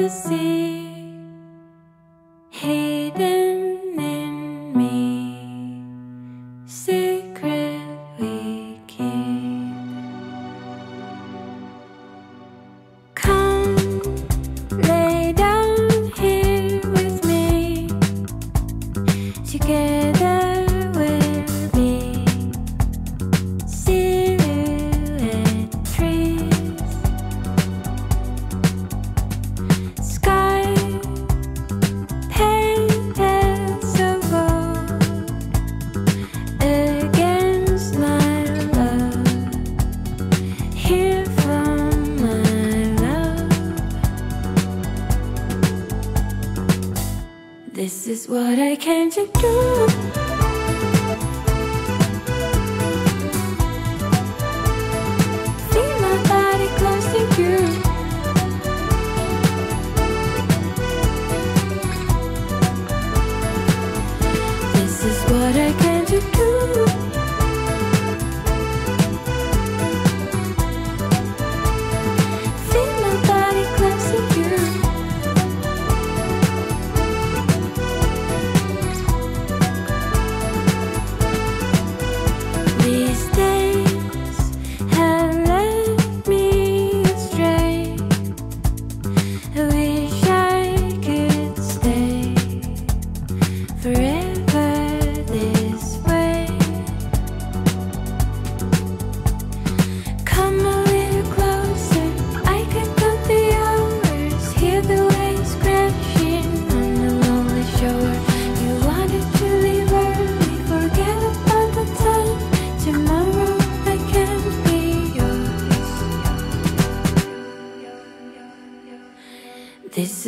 the sea. hidden. is what I came to do.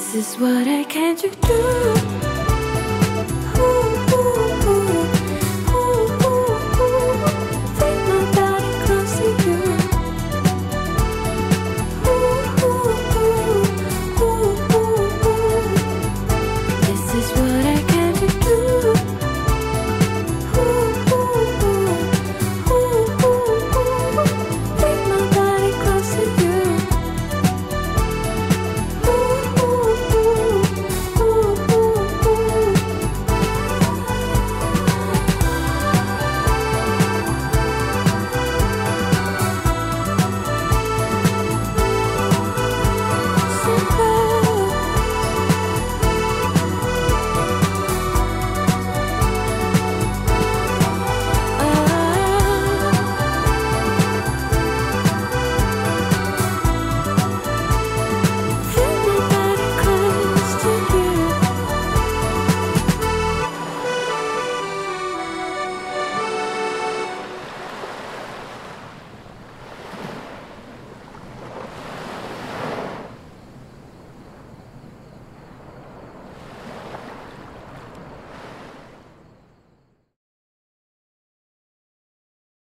This is what I can't do.